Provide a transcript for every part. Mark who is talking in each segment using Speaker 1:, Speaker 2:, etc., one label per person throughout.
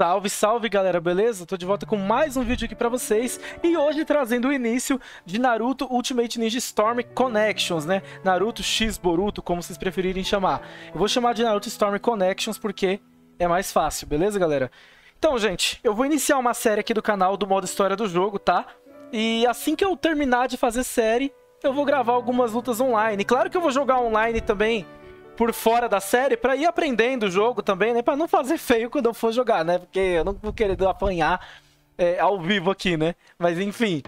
Speaker 1: Salve, salve galera, beleza? Tô de volta com mais um vídeo aqui pra vocês e hoje trazendo o início de Naruto Ultimate Ninja Storm Connections, né? Naruto X Boruto, como vocês preferirem chamar. Eu vou chamar de Naruto Storm Connections porque é mais fácil, beleza galera? Então, gente, eu vou iniciar uma série aqui do canal do modo história do jogo, tá? E assim que eu terminar de fazer série, eu vou gravar algumas lutas online. Claro que eu vou jogar online também por fora da série para ir aprendendo o jogo também, né? Para não fazer feio quando eu for jogar, né? Porque eu não vou querer apanhar é, ao vivo aqui, né? Mas enfim,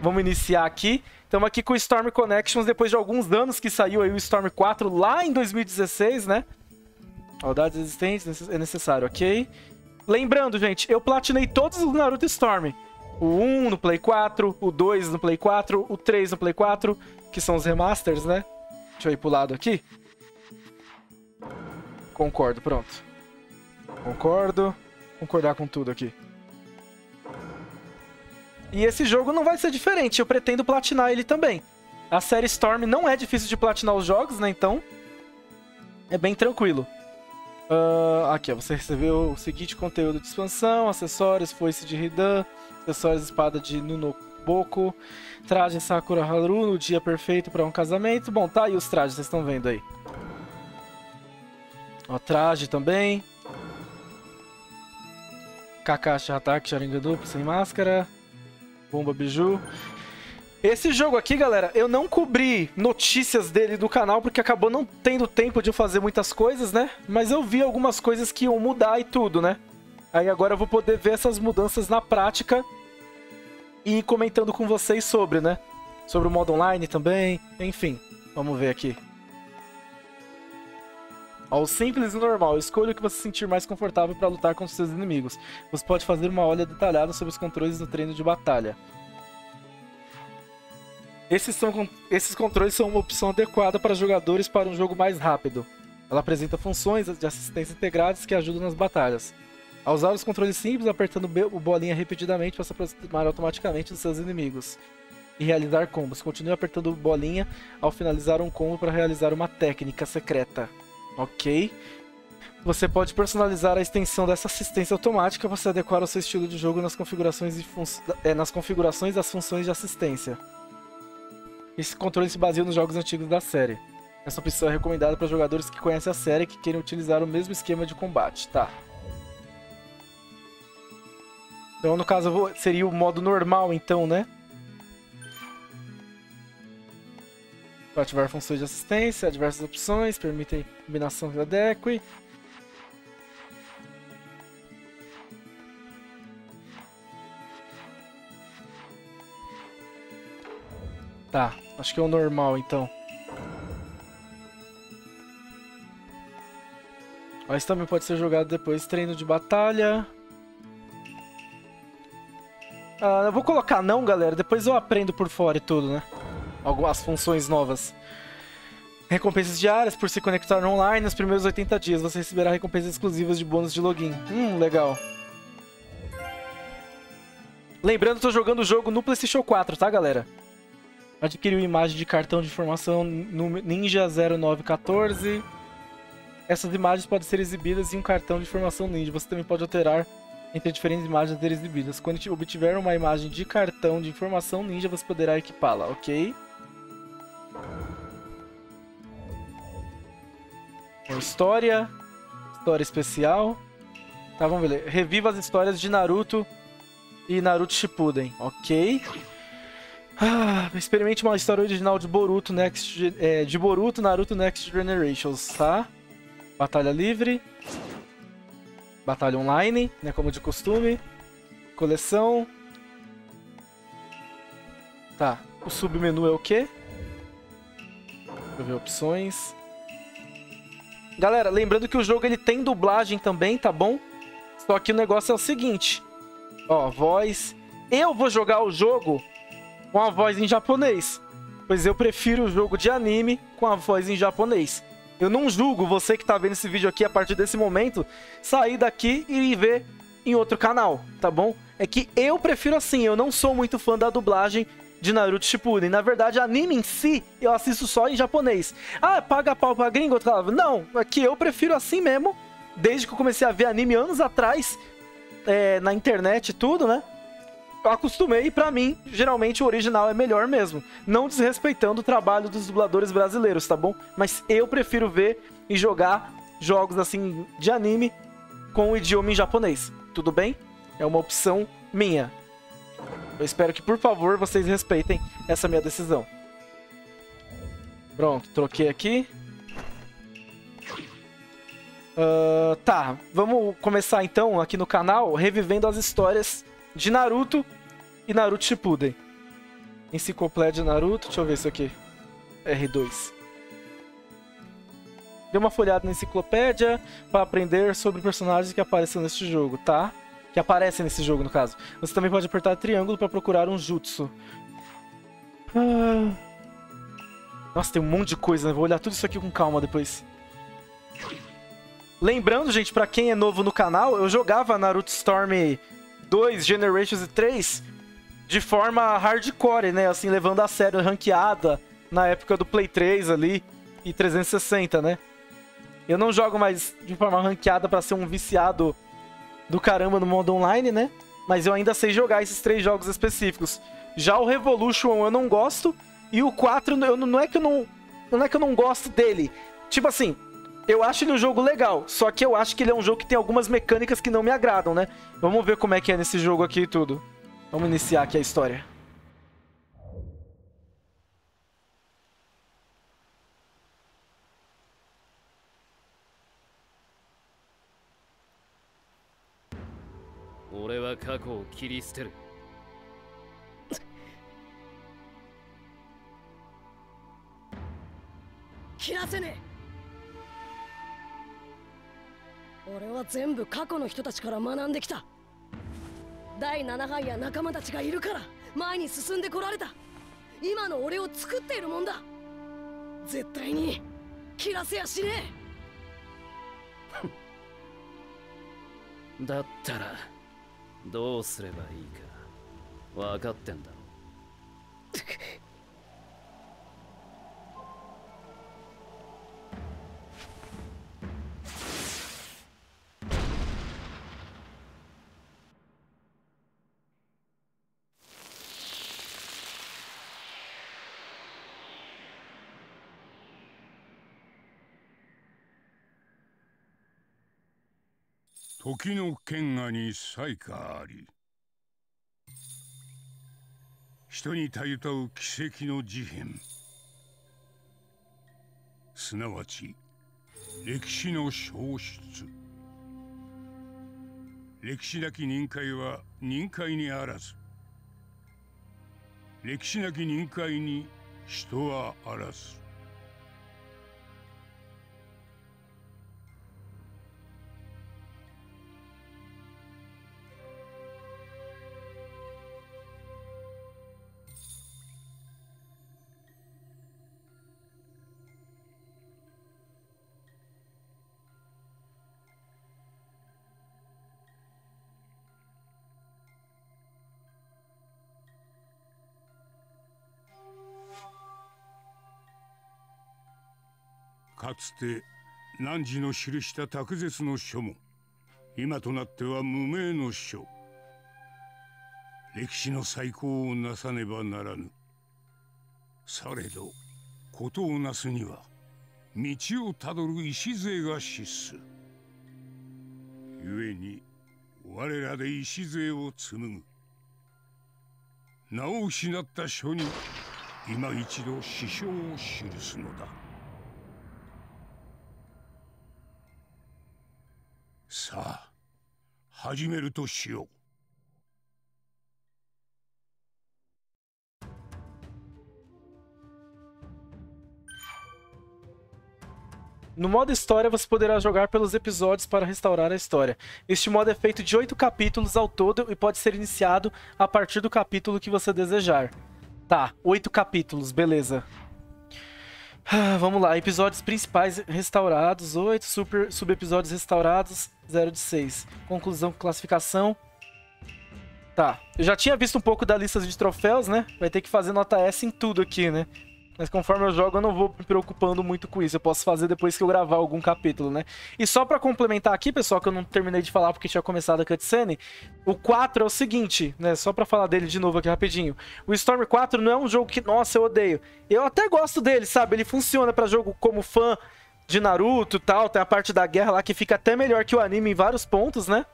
Speaker 1: vamos iniciar aqui. Estamos aqui com o Storm Connections depois de alguns anos que saiu aí o Storm 4 lá em 2016, né? Maldades existentes é necessário, ok? Lembrando, gente, eu platinei todos os Naruto Storm. O 1 no Play 4, o 2 no Play 4, o 3 no Play 4, que são os remasters, né? Deixa eu ir pro lado aqui. Concordo, pronto. Concordo. Concordar com tudo aqui. E esse jogo não vai ser diferente, eu pretendo platinar ele também. A série Storm não é difícil de platinar os jogos, né? Então, é bem tranquilo. Uh, aqui, ó, você recebeu o seguinte conteúdo de expansão, acessórios, foice de Hidan, acessórios espada de Nunoboko, traje Sakura Haru no dia perfeito para um casamento. Bom, tá aí os trajes, vocês estão vendo aí. Ó, traje também. Kakashi Ataque, Sharingan duplo, sem máscara. Bomba Biju. Esse jogo aqui, galera, eu não cobri notícias dele do canal porque acabou não tendo tempo de fazer muitas coisas, né? Mas eu vi algumas coisas que iam mudar e tudo, né? Aí agora eu vou poder ver essas mudanças na prática e ir comentando com vocês sobre, né? Sobre o modo online também, enfim. Vamos ver aqui. Ao simples e normal, escolha o que você se sentir mais confortável para lutar contra seus inimigos. Você pode fazer uma olha detalhada sobre os controles no treino de batalha. Esses, são, esses controles são uma opção adequada para jogadores para um jogo mais rápido. Ela apresenta funções de assistência integradas que ajudam nas batalhas. Ao usar os controles simples, apertando o bolinha repetidamente para se aproximar automaticamente dos seus inimigos e realizar combos. Continue apertando bolinha ao finalizar um combo para realizar uma técnica secreta. Ok. Você pode personalizar a extensão dessa assistência automática para se adequar ao seu estilo de jogo nas configurações, é, nas configurações das funções de assistência. Esse controle se baseia nos jogos antigos da série. Essa opção é recomendada para jogadores que conhecem a série e que querem utilizar o mesmo esquema de combate. Tá. Então, no caso, seria o modo normal, então, né? Para ativar funções de assistência, diversas opções, permitem combinação que adeque. Tá, acho que é o normal então. Mas também pode ser jogado depois treino de batalha. Ah, eu vou colocar não, galera. Depois eu aprendo por fora e tudo, né? Algumas funções novas. Recompensas diárias por se conectar online nos primeiros 80 dias. Você receberá recompensas exclusivas de bônus de login. Hum, legal. Lembrando, estou jogando o jogo no PlayStation 4, tá, galera? Adquiriu imagem de cartão de informação Ninja 0914. Essas imagens podem ser exibidas em um cartão de informação Ninja. Você também pode alterar entre diferentes imagens a ser exibidas. Quando obtiver uma imagem de cartão de informação Ninja, você poderá equipá-la, ok? História. História especial. Tá, vamos ver. Reviva as histórias de Naruto e Naruto Shippuden. Ok. Ah, experimente uma história original de Boruto, Next, é, de Boruto, Naruto Next Generations, tá? Batalha livre. Batalha online, né, como de costume. Coleção. Tá, o submenu é o quê? Deixa eu ver opções. Galera, lembrando que o jogo ele tem dublagem também, tá bom? Só que o negócio é o seguinte. Ó, voz. Eu vou jogar o jogo com a voz em japonês. Pois eu prefiro o jogo de anime com a voz em japonês. Eu não julgo você que tá vendo esse vídeo aqui a partir desse momento sair daqui e ver em outro canal, tá bom? É que eu prefiro assim, eu não sou muito fã da dublagem de Naruto Shippuden. Na verdade, anime em si, eu assisto só em japonês. Ah, paga pau pra gringo? Outro falava, não, que eu prefiro assim mesmo. Desde que eu comecei a ver anime anos atrás, é, na internet e tudo, né? Eu acostumei e pra mim, geralmente o original é melhor mesmo. Não desrespeitando o trabalho dos dubladores brasileiros, tá bom? Mas eu prefiro ver e jogar jogos assim de anime com o idioma em japonês. Tudo bem? É uma opção minha. Eu espero que, por favor, vocês respeitem essa minha decisão. Pronto, troquei aqui. Uh, tá, vamos começar então aqui no canal revivendo as histórias de Naruto e Naruto Shippuden. Enciclopédia Naruto, deixa eu ver isso aqui. R2. Dê uma folhada na enciclopédia para aprender sobre personagens que aparecem neste jogo, tá? Que aparecem nesse jogo, no caso. Você também pode apertar triângulo para procurar um jutsu. Ah... Nossa, tem um monte de coisa, né? Vou olhar tudo isso aqui com calma depois. Lembrando, gente, pra quem é novo no canal, eu jogava Naruto Storm 2, Generations e 3 de forma hardcore, né? Assim, levando a sério, ranqueada na época do Play 3 ali e 360, né? Eu não jogo mais de forma ranqueada pra ser um viciado do caramba no modo online, né? Mas eu ainda sei jogar esses três jogos específicos. Já o Revolution eu não gosto, e o 4, eu, não é que eu não. Não é que eu não gosto dele. Tipo assim, eu acho ele um jogo legal. Só que eu acho que ele é um jogo que tem algumas mecânicas que não me agradam, né? Vamos ver como é que é nesse jogo aqui e tudo. Vamos iniciar aqui a história. Eu 切らせねえ。俺は全部過去の人たちから学んできた。第7班や仲間たちがいるから前に進んでこられた。今の俺を作っているもんだ。絶対に切らせやしねえ。だったらどうすればいいか分かってんだろ 時の剣河に才かあり。人にたゆたう奇跡の事変。すなわち歴史の消失。歴史なき任界は任界にあらず。歴史なき任界に人はあらず。かつて汝の記した卓絶の書も今となっては無名の書。歴史の再興をなさねばならぬ。されど事をなすには道をたどる礎が必須。故に我らで礎を紡ぐ。名を失った書に今一度師匠を記すのだ。さあ始めるとしよう No modo história, você poderá jogar pelos episódios para restaurar a história. Este modo é feito de 8 capítulos ao todo e pode ser iniciado a partir do capítulo que você desejar. Tá, 8 capítulos, beleza. Ah, vamos lá, episódios principais restaurados, 8, super subepisódios restaurados, 0 de 6. Conclusão, classificação. Tá, eu já tinha visto um pouco da lista de troféus, né? Vai ter que fazer nota S em tudo aqui, né? Mas conforme eu jogo, eu não vou me preocupando muito com isso. Eu posso fazer depois que eu gravar algum capítulo, né? E só pra complementar aqui, pessoal, que eu não terminei de falar porque tinha começado a cutscene, o 4 é o seguinte, né? Só pra falar dele de novo aqui rapidinho. O Storm 4 não é um jogo que, nossa, eu odeio. Eu até gosto dele, sabe? Ele funciona pra jogo como fã de Naruto e tal. Tem a parte da guerra lá que fica até melhor que o anime em vários pontos, né?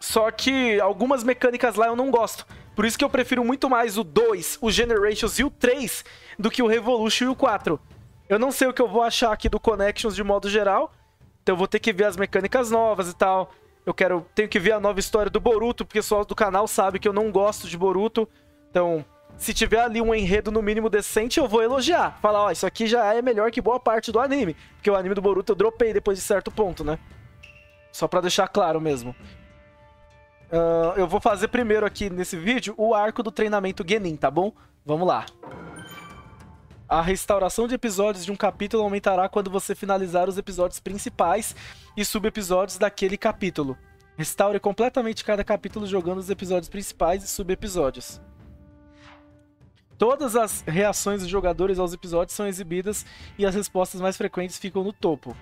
Speaker 1: Só que algumas mecânicas lá eu não gosto. Por isso que eu prefiro muito mais o 2, o Generations e o 3 do que o Revolution e o 4. Eu não sei o que eu vou achar aqui do Connections de modo geral. Então eu vou ter que ver as mecânicas novas e tal. Eu quero, tenho que ver a nova história do Boruto, porque o pessoal do canal sabe que eu não gosto de Boruto. Então, se tiver ali um enredo no mínimo decente, eu vou elogiar. Falar, ó, oh, isso aqui já é melhor que boa parte do anime. Porque o anime do Boruto eu dropei depois de certo ponto, né? Só pra deixar claro mesmo. Uh, eu vou fazer primeiro aqui nesse vídeo o arco do treinamento Genin, tá bom? Vamos lá. A restauração de episódios de um capítulo aumentará quando você finalizar os episódios principais e subepisódios daquele capítulo. Restaure completamente cada capítulo jogando os episódios principais e subepisódios. Todas as reações dos jogadores aos episódios são exibidas e as respostas mais frequentes ficam no topo.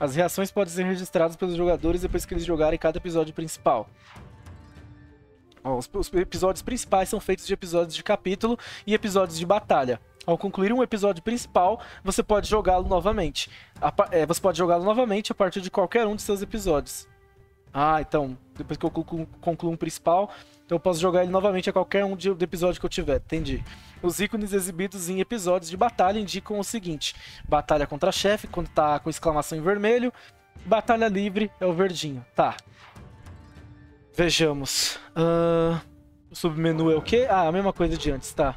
Speaker 1: As reações podem ser registradas pelos jogadores depois que eles jogarem cada episódio principal. Os, os episódios principais são feitos de episódios de capítulo e episódios de batalha. Ao concluir um episódio principal, você pode jogá-lo novamente. A, é, você pode jogá-lo novamente a partir de qualquer um de seus episódios. Ah, então, depois que eu concluo, concluo um principal, então eu posso jogar ele novamente a qualquer um de, do episódio que eu tiver. Entendi. Os ícones exibidos em episódios de batalha indicam o seguinte: batalha contra chefe, quando tá com exclamação em vermelho. Batalha livre é o verdinho. Tá. Vejamos. Uh, o submenu é o quê? Ah, a mesma coisa de antes, tá.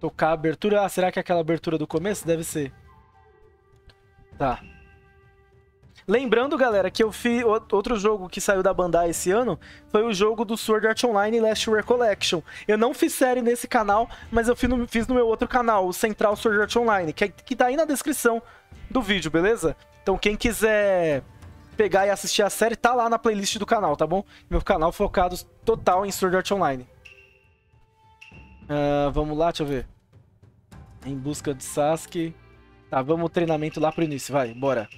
Speaker 1: Tocar a abertura. Ah, será que é aquela abertura do começo? Deve ser. Tá. Lembrando, galera, que eu fiz outro jogo que saiu da Bandai esse ano foi o jogo do Sword Art Online Last Recollection. Eu não fiz série nesse canal, mas eu fiz no, fiz no meu outro canal, o Central Sword Art Online, que, é, que tá aí na descrição do vídeo, beleza? Então quem quiser pegar e assistir a série, tá lá na playlist do canal, tá bom? Meu canal focado total em Sword Art Online. Uh, vamos lá, deixa eu ver. Em busca de Sasuke. Tá, vamos treinamento lá pro início, vai, bora.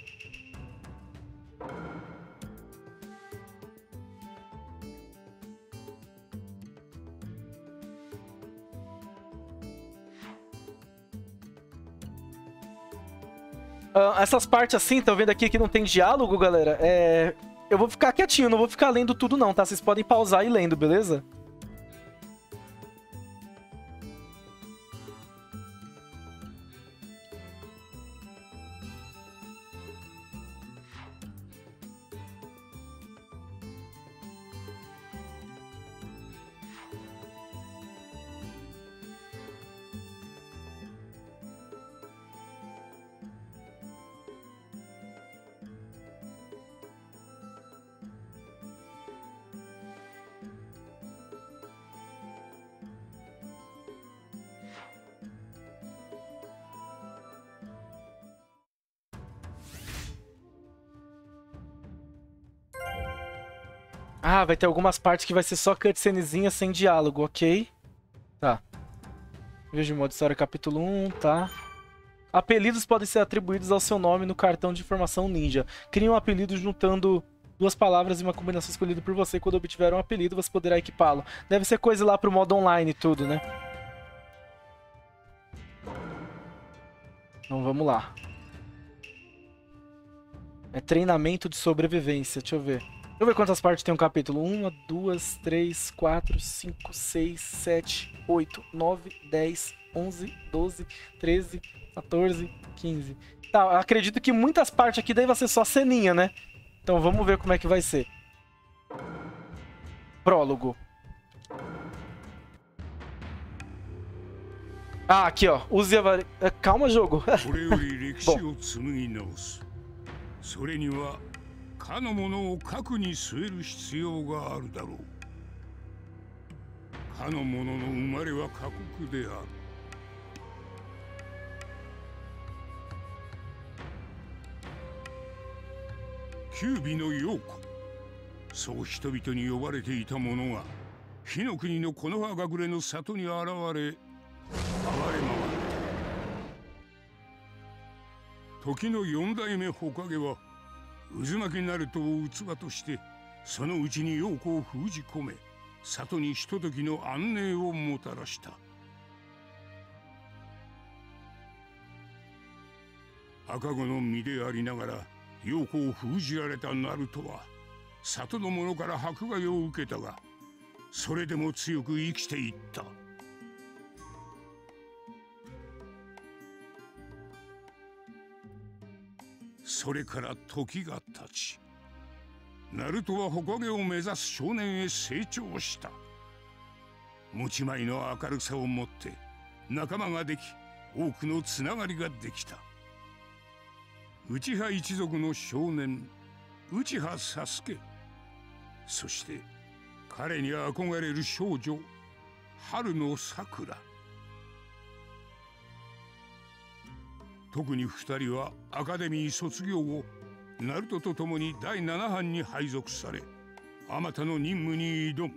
Speaker 1: Uh, essas partes assim, estão vendo aqui que não tem diálogo, galera? É... Eu vou ficar quietinho, não vou ficar lendo tudo não, tá? Vocês podem pausar e lendo, beleza? Ah, vai ter algumas partes que vai ser só cutscenezinha sem diálogo, ok? Tá. Veja o modo história capítulo 1, tá. Apelidos podem ser atribuídos ao seu nome no cartão de informação ninja. Crie um apelido juntando duas palavras e uma combinação escolhida por você. Quando obtiver um apelido, você poderá equipá-lo. Deve ser coisa lá pro modo online e tudo, né? Então vamos lá. É treinamento de sobrevivência, deixa eu ver. Deixa eu ver quantas partes tem um capítulo. 1, 2, 3, 4, 5, 6, 7, 8, 9, 10, 11, 12, 13, 14, 15. Tá, acredito que muitas partes aqui daí vai ser só ceninha, né? Então vamos ver como é que vai ser. Prólogo. Ah, aqui ó. Use a vari... Calma, jogo. Bom.
Speaker 2: かのものを核に据える必要があるだろう。かのものの生まれは過酷である。九尾の陽子そう人々に呼ばれていた者が火の国の木の葉隠れの里に現れ暴れ回る。時の四代目火影は渦巻きナルトを器としてそのうちに陽子を封じ込め里にひとときの安寧をもたらした。赤子の身でありながら陽子を封じられたナルトは里の者から迫害を受けたがそれでも強く生きていった。それから時が経ちナルトは火影を目指す少年へ成長した。持ち前の明るさを持って仲間ができ多くのつながりができた。内派一族の少年内派サスケそして彼に憧れる少女春の桜。特に二人はアカデミー卒業後ナルトと共に第七班に配属されあまたの任務に挑む。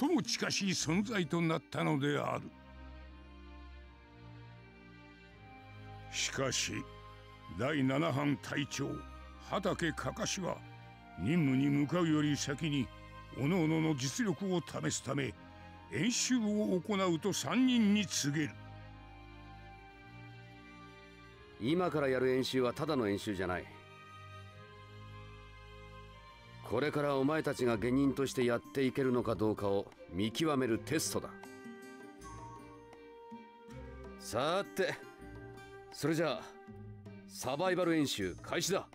Speaker 2: 最も近しい存在となったのである。しかし第七班隊長畑かかしは任務に向かうより先に各々の実力を試すため演習を行うと3人に告げる。
Speaker 3: 今からやる演習はただの演習じゃない。これからお前たちが下人としてやっていけるのかどうかを見極めるテストだ。さてそれじゃあサバイバル演習開始だ。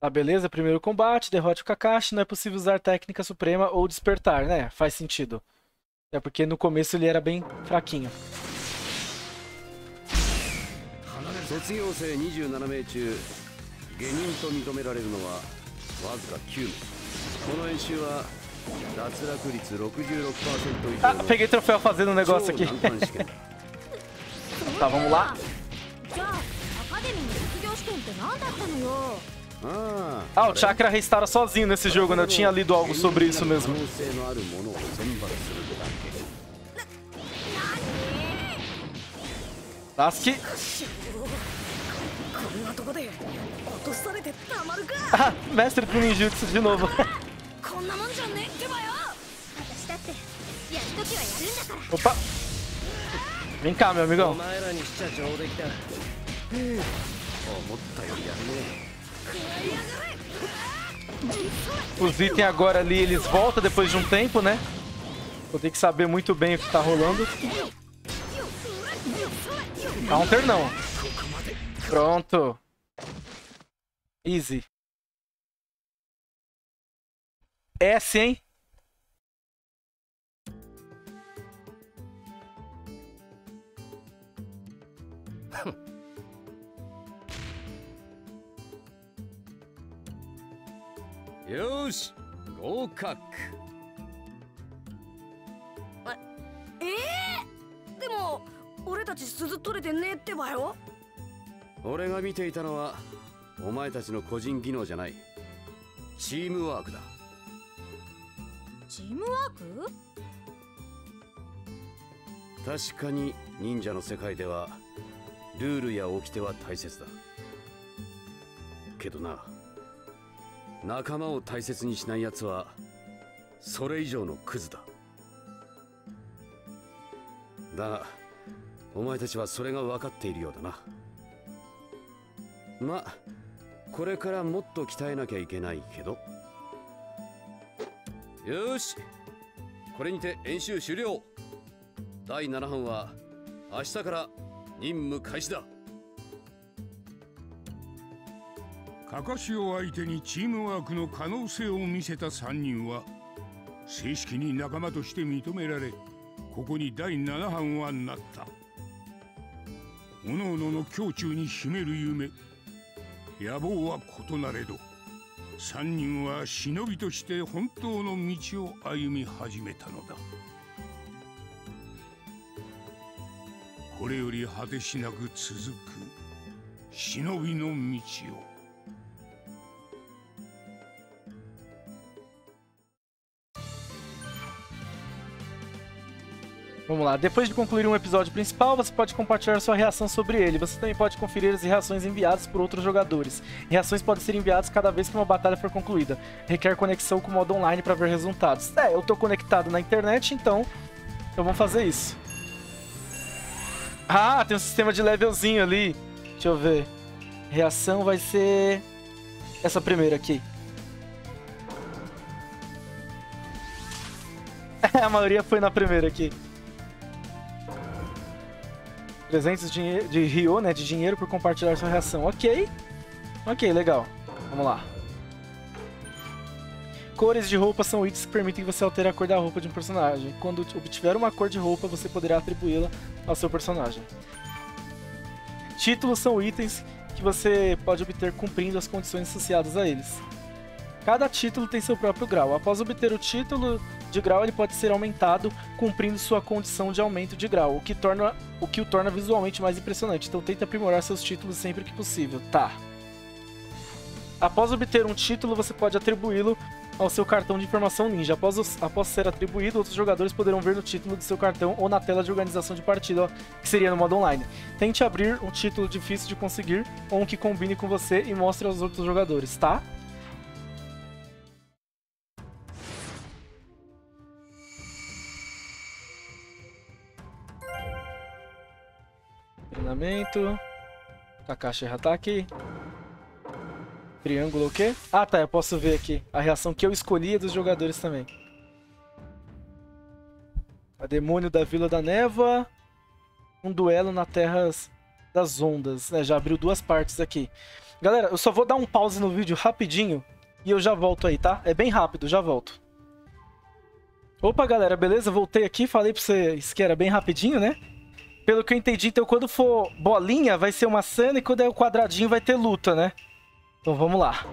Speaker 1: Tá, beleza? Primeiro combate, derrote o Kakashi, não é possível usar técnica suprema ou despertar, né? Faz sentido. É porque no começo ele era bem fraquinho.
Speaker 3: 卒業生27名中下人と認められるのはわずか9名この演習は脱落率66%以
Speaker 1: Ah,
Speaker 3: 上の
Speaker 1: peguei troféu fazendo um negócio
Speaker 3: 超
Speaker 1: aqui.
Speaker 3: 難関試験だ
Speaker 1: tá, vamos lá. ah, o Chakra restaura sozinho nesse jogo, né? Eu tinha lido algo sobre isso mesmo. Sasuke. Ah, mestre do ninjutsu de novo. Opa! Vem cá, meu amigão. Os itens agora ali, eles voltam depois de um tempo, né? Vou ter que saber muito bem o que tá rolando. Counter não. Pronto. Easy. S hein?
Speaker 3: よーし合格。
Speaker 4: ええでも俺たち鈴取れてねえってばよ。
Speaker 3: 俺が見ていたのはお前たちの個人技能じゃない。チームワークだ。
Speaker 4: チームワーク？
Speaker 3: 確かに忍者の世界ではルールや掟は大切だ。けどな仲間を大切にしない奴はそれ以上のクズだ。だがお前たちはそれが分かっているようだな。まこれからもっと鍛えなきゃいけないけど。よしこれにて演習終了。第7班は明日から任務開始だ。
Speaker 2: カカシを相手にチームワークの可能性を見せた3人は正式に仲間として認められここに第7班はなった。各々の胸中に秘める夢。野望は異なれど3人は忍びとして本当の道を歩み始めたのだ。これより果てしなく続く忍びの道を。
Speaker 1: Vamos lá. Depois de concluir um episódio principal, você pode compartilhar sua reação sobre ele. Você também pode conferir as reações enviadas por outros jogadores. Reações podem ser enviadas cada vez que uma batalha for concluída. Requer conexão com o modo online para ver resultados. É, eu tô conectado na internet, então eu vou fazer isso. Ah, tem um sistema de levelzinho ali. Deixa eu ver. Reação vai ser essa primeira aqui. a maioria foi na primeira aqui. 300 de, Rio, né? De dinheiro por compartilhar sua reação. Ok. Ok, legal. Vamos lá. Cores de roupa são itens que permitem que você alterar a cor da roupa de um personagem. Quando obtiver uma cor de roupa, você poderá atribuí-la ao seu personagem. Títulos são itens que você pode obter cumprindo as condições associadas a eles. Cada título tem seu próprio grau. Após obter o título de grau, ele pode ser aumentado cumprindo sua condição de aumento de grau, o que, torna, o que o torna visualmente mais impressionante. Então tente aprimorar seus títulos sempre que possível. Tá. Após obter um título, você pode atribuí-lo ao seu cartão de informação ninja. Após, após ser atribuído, outros jogadores poderão ver no título do seu cartão ou na tela de organização de partida, que seria no modo online. Tente abrir um título difícil de conseguir ou um que combine com você e mostre aos outros jogadores, tá? Treinamento. Kakashi já tá aqui. Triângulo o quê? Ah, tá, eu posso ver aqui. A reação que eu escolhi dos jogadores também. A Demônio da Vila da Neva. Um duelo na Terras das Ondas. É, já abriu duas partes aqui. Galera, eu só vou dar um pause no vídeo rapidinho e eu já volto aí, tá? É bem rápido, já volto. Opa, galera, beleza? Voltei aqui, falei pra vocês que era bem rapidinho, né? Pelo que eu entendi, então quando for bolinha vai ser uma cena e quando é o quadradinho vai ter luta, né? Então vamos lá.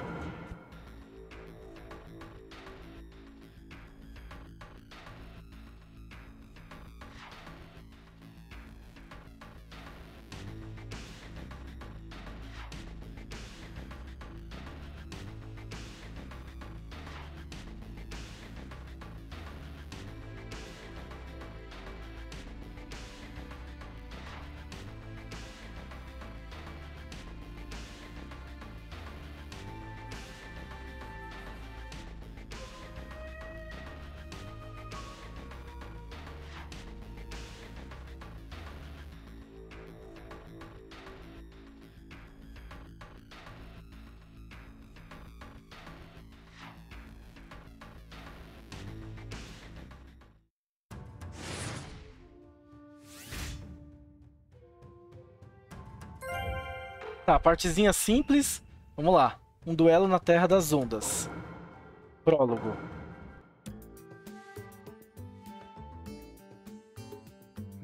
Speaker 1: Tá, partezinha simples. Vamos lá. Um duelo na Terra das Ondas. Prólogo.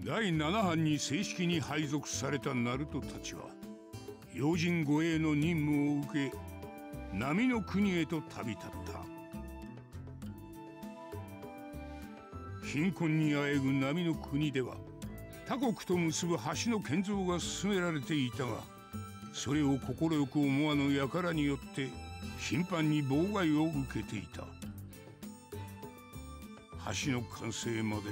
Speaker 2: 第7班に正式に配属されたナルトたちは用心護衛の任務を受け波の国へと旅立った貧困にあえぐ波の国では他国と結ぶ橋の建造が進められていたがそれを快く思わぬ輩によって頻繁に妨害を受けていた。橋の完成まで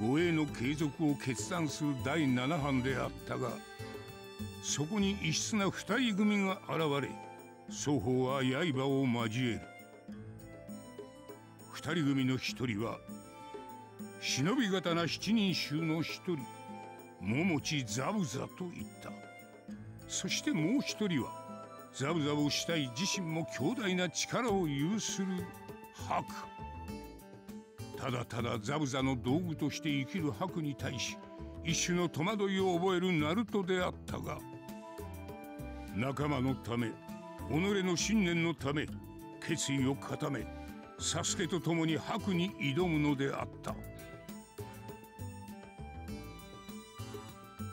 Speaker 2: 護衛の継続を決断する第7班であったがそこに異質な二人組が現れ双方は刃を交える。二人組の一人は忍び刀七人衆の一人桃地ザブザと言った。そしてもう一人はザブザブしたい自身も強大な力を有するハク。ただただザブザの道具として生きるハクに対し一種の戸惑いを覚えるナルトであったが仲間のため己の信念のため決意を固めサスケと共にハクに挑むのであった。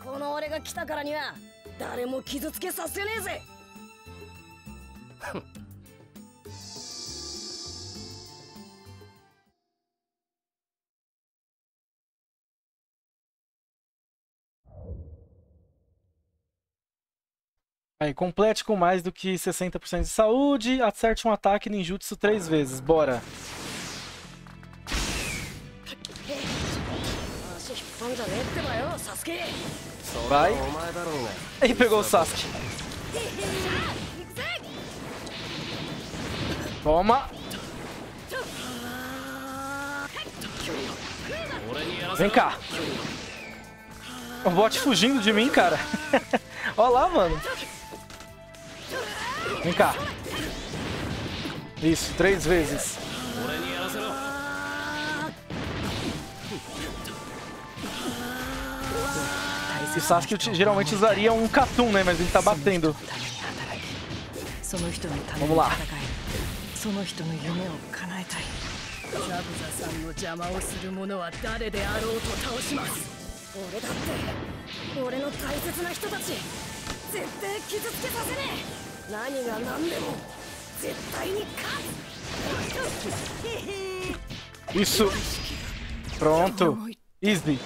Speaker 4: この俺が来たからには誰も傷つけさせねえぜ
Speaker 1: Aí, complete com mais do que 60% de saúde, acerte um ataque ninjutsu três vezes. Bora. Vai. Ele pegou o Sasuke. Toma. Vem cá. O bot fugindo de mim, cara. Olha lá, mano. Vem cá. Isso, três vezes. E Sasuke geralmente usaria um Katun, né? Mas ele tá batendo. Vamos lá. Isso. Pronto. Easy.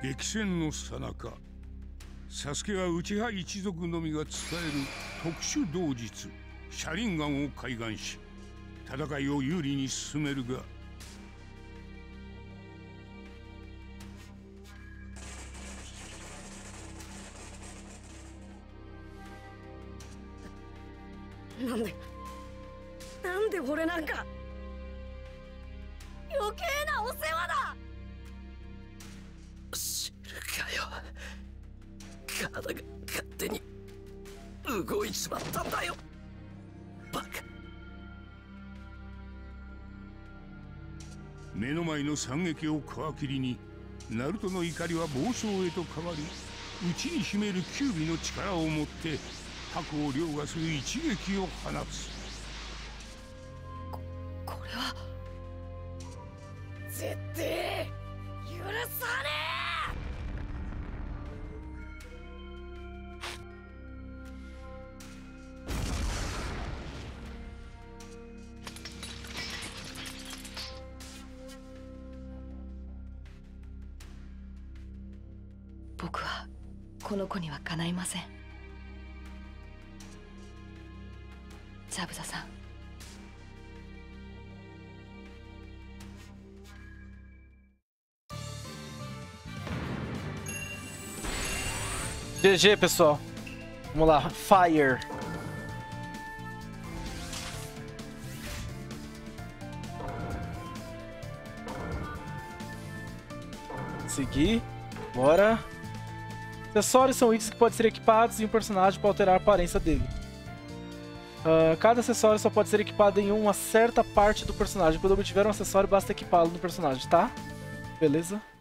Speaker 2: 激戦の最中サスケは内派一族のみが使える特殊道術シャリンガンを開眼し戦いを有利に進めるが
Speaker 4: なんでなんで俺なんか余計なお世話だ！
Speaker 5: 体が勝手に動いちまったんだよ。バカ。
Speaker 2: 目の前の惨劇を皮切りにナルトの怒りは暴走へと変わり内に秘めるキュービの力を持って白を凌駕する一撃を放つ。
Speaker 5: これは。
Speaker 4: 絶対
Speaker 5: この子にはかないませんザブザさん
Speaker 1: GG, pessoal. Vamos lá. Fire. Seguir. Bora. Acessórios são itens que podem ser equipados em um personagem para alterar a aparência dele. Ah, cada acessório só pode ser equipado em uma certa parte do personagem. Quando obtiver um acessório, basta equipá-lo no personagem, tá? Beleza?「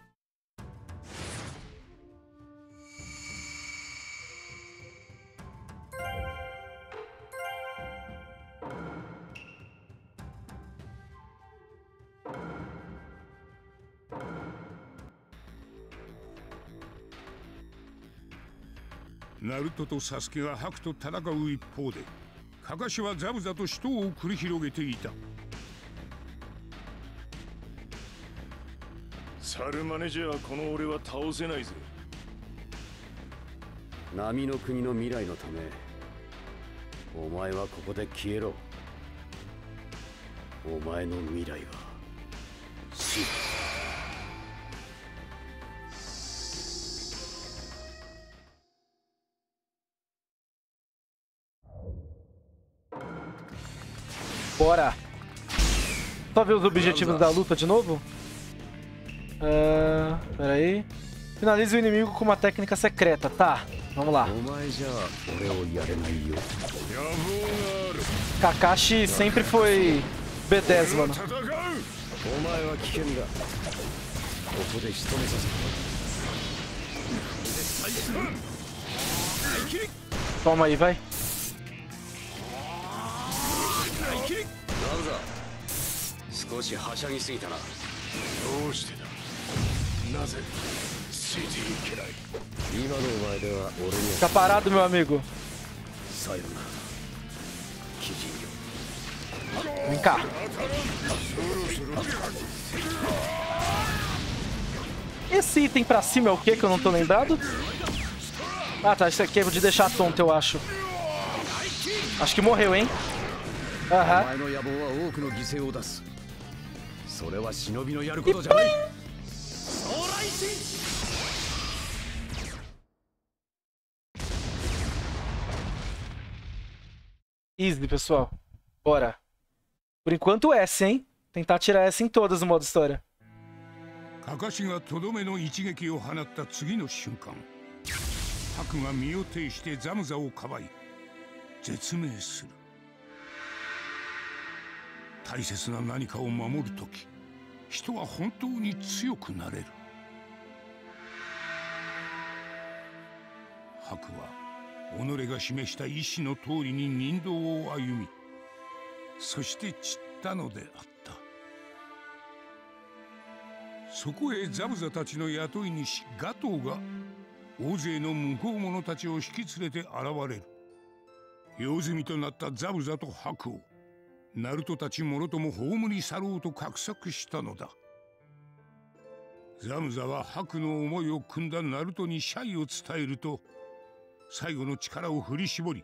Speaker 2: ルトとサスケが白と戦う一方でカカシはザブザと死闘を繰り広げていた。
Speaker 6: サルマネじゃこの俺は倒せないぜ。
Speaker 3: 波の国の未来のためお前はここで消えろ。お前の未来は死だ
Speaker 1: ver os objetivos da luta de novo? Uh, peraí. Finalize o inimigo com uma técnica secreta, tá? Vamos lá. Kakashi sempre foi B10, mano. Toma aí, vai.
Speaker 3: ラブザ少しはしゃぎすぎたな
Speaker 6: どうしてだなぜ CT 家来
Speaker 3: 今のお前では俺に
Speaker 1: Fica
Speaker 3: は
Speaker 1: parado, meu amigo.
Speaker 3: さよなら鬼人よ
Speaker 1: Vem cá. Esse item pra cima é o que que eu não tô lembrado? Ah tá, isso aqui é de deixar tonto, eu acho. Acho que morreu, hein? Aham.
Speaker 3: お それは忍びのやることじゃない将来心
Speaker 1: Easy, pessoal. Bora. Por enquanto S, hein? Tentar tirar S em todas no modo história.
Speaker 2: かかしがとどめの一撃を放った次の瞬間白が身を挺してザムザをかばい絶命する大切な何かを守る時人は本当に強くなれる。白は己が示した意志の通りに人道を歩みそして散ったのであった。そこへザブザたちの雇い主ガトーが大勢の向こう者たちを引き連れて現れる。用済みとなったザブザと白をナルトたちもろとも葬り去ろうと画策したのだ。ザムザは白の思いを汲んだナルトに謝意を伝えると最後の力を振り絞り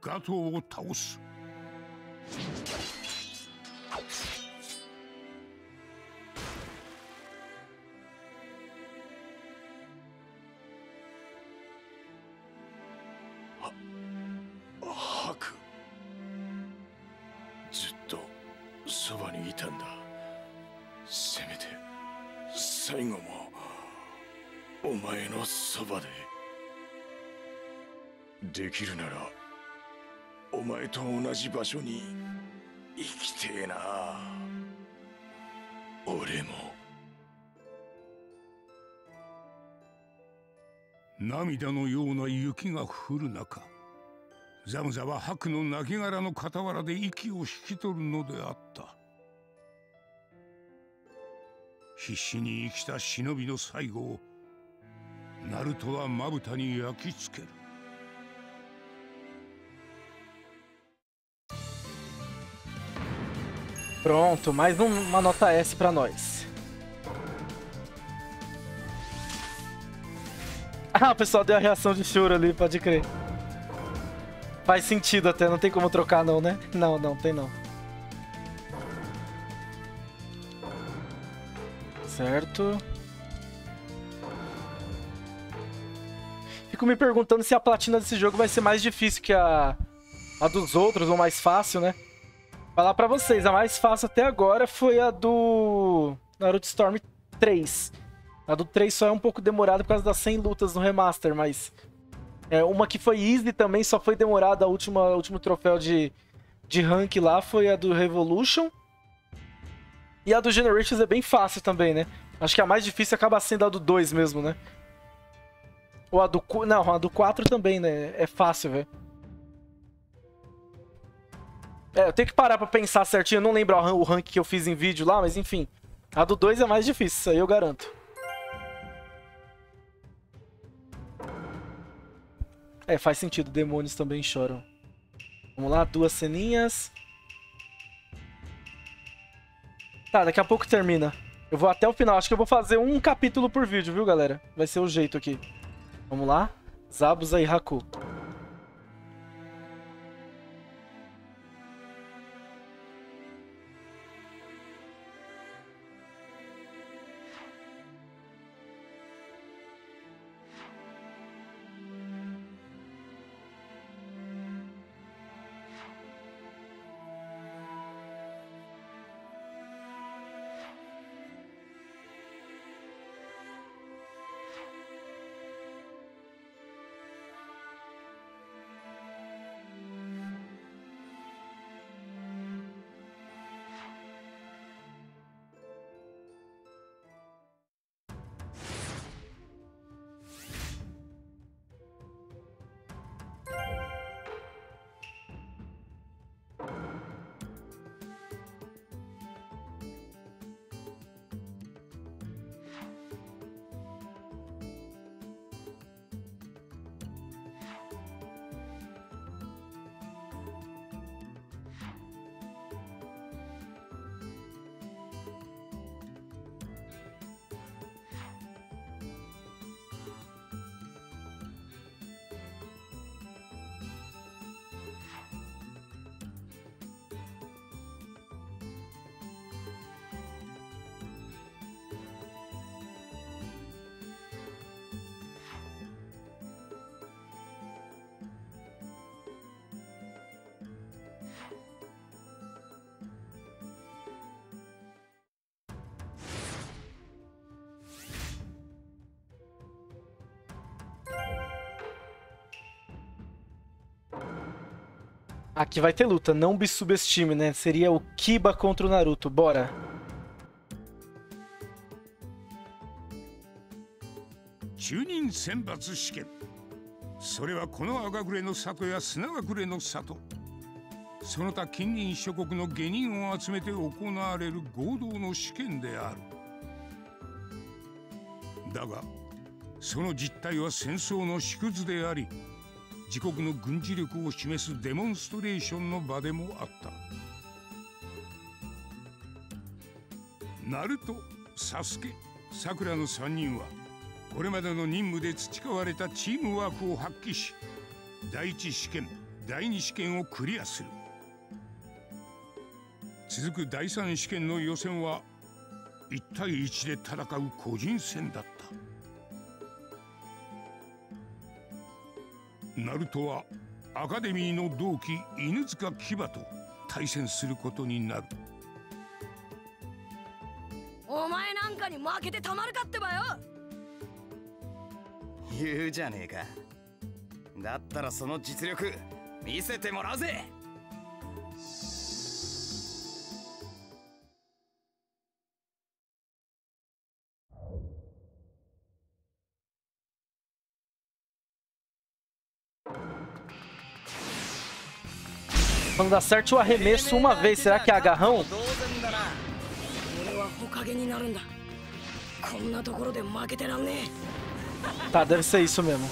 Speaker 2: ガトーを倒す。
Speaker 6: そばにいたんだ。せめて最後もお前のそばで。できるならお前と同じ場所に生きてえな。俺も。
Speaker 2: 涙のような雪が降る中ザムザは白の亡骸の傍らで息を引き取るのであった。必死に生きた忍びの最後をナルトはまぶたに焼き付ける
Speaker 1: Pronto, mais um- uma nota S pra nós. Ah, o pessoal deu a reação de choro ali, pode crer. Faz sentido até, não tem como trocar não, né? Não, não, tem não. Certo. Fico me perguntando se a platina desse jogo vai ser mais difícil que a, a dos outros, ou mais fácil, né? Falar pra vocês, a mais fácil até agora foi a do Naruto Storm 3. A do 3 só é um pouco demorada por causa das 100 lutas no remaster, mas... É, uma que foi easy também, só foi demorada, a última, último troféu de, de rank lá foi a do Revolution. E a do Generations é bem fácil também, né? Acho que a mais difícil acaba sendo a do 2 mesmo, né? Ou a do... Não, a do 4 também, né? É fácil, velho. É, eu tenho que parar pra pensar certinho. Eu não lembro o rank que eu fiz em vídeo lá, mas enfim. A do 2 é mais difícil, isso aí eu garanto. É, faz sentido. Demônios também choram. Vamos lá, duas ceninhas. Tá, daqui a pouco termina. Eu vou até o final. Acho que eu vou fazer um capítulo por vídeo, viu, galera? Vai ser o jeito aqui. Vamos lá. Zabuza e Haku. Aqui vai ter luta, não me subestime, né? Seria o Kiba contra o Naruto. Bora.
Speaker 2: 中任選抜試験それはこの赤暮れの里や砂隠れの里その他近隣諸国の下人を集めて行われる合同の試験であるだがその実態は戦争の縮図であり自国の軍事力を示すデモンストレーションの場でもあった。ナルト、サスケ、サクラの3人はこれまでの任務で培われたチームワークを発揮し第一試験第二試験をクリアする。続く第三試験の予選は1対1で戦う個人戦だった。ナルトはアカデミーの同期犬塚牙と対戦することになる。
Speaker 4: お前なんかに負けてたまるかってばよ。
Speaker 7: 言うじゃねえか。だったらその実力見せてもらうぜ「
Speaker 1: não dá certo o arremesso uma vez. Será que é agarrão? Tá, deve ser isso mesmo.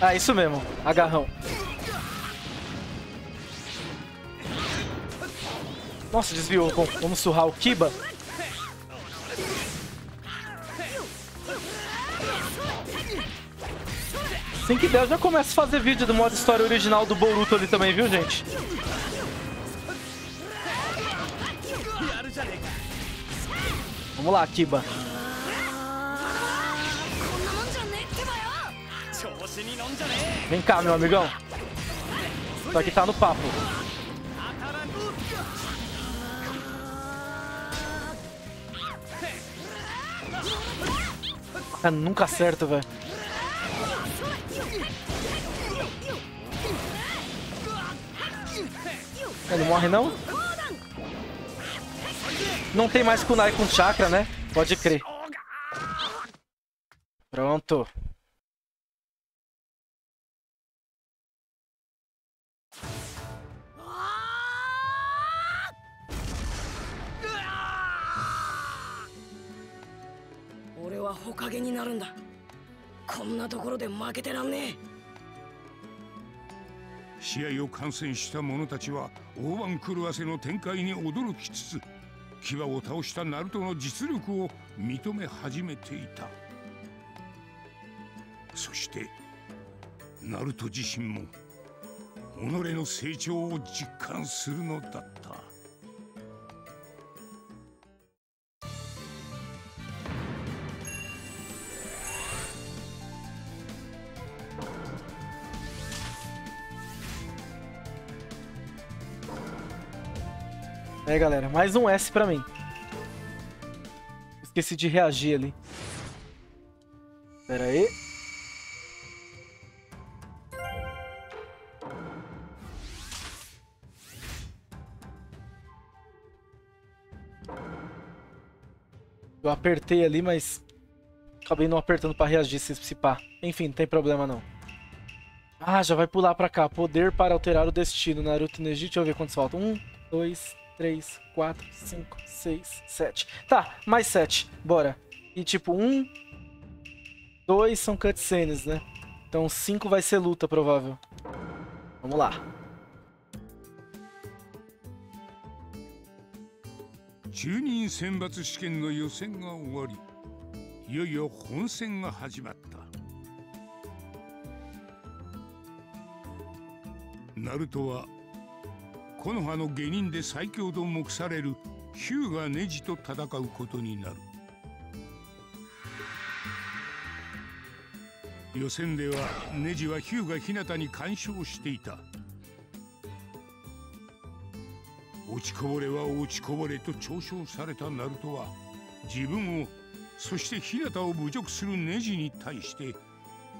Speaker 1: Ah, isso mesmo. Agarrão. Nossa, desviou. Bom, vamos surrar o Kiba. Assim que der, eu já começo a fazer vídeo do modo história original do Boruto ali também, viu, gente? Vamos lá, Kiba. Vem cá, meu amigão. Só que tá no papo. É nunca acerto, velho. Ele morre não? Não tem mais kunai com chakra, né? Pode crer. Pronto.
Speaker 4: Eu vou ser Hokage. こんなところで負けてらんねえ。
Speaker 2: 試合を観戦した者たちは大番狂わせの展開に驚きつつ牙を倒したナルトの実力を認め始めていた。そしてナルト自身も己の成長を実感するのだった。
Speaker 1: É, galera, mais um S pra mim. Esqueci de reagir ali. Pera aí. Eu apertei ali, mas acabei não apertando pra reagir se se. Enfim, não tem problema não. Ah, já vai pular pra cá. Poder para alterar o destino. Naruto Neji. Deixa eu ver quantos faltam. Um, dois, 3, 4, 5, 6, 7. Tá, mais 7. Bora. E tipo, 1, 2 são cutscenes, né? Então 5 vai ser luta, provável. Vamos lá.
Speaker 2: 中木の葉の下人で最強と目されるヒューガ・ネジと戦うことになる。予選ではネジはヒューガ・ヒナタに干渉していた。落ちこぼれは落ちこぼれと嘲笑されたナルトは自分をそして日向を侮辱するネジに対して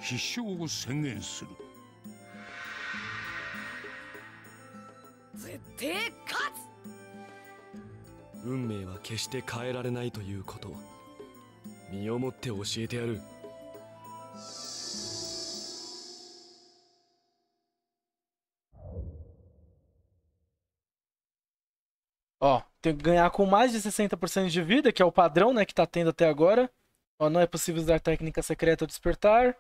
Speaker 2: 必勝を宣言する。
Speaker 4: 絶対勝つ
Speaker 6: 運命は決して変えられないということを身をもって教えてやる「
Speaker 1: Ó, tem que ganhar com mais de 60% de vida, que é o padrão, né, que tá tendo até agora. Ó, não é possível usar técnica secreta ou despertar.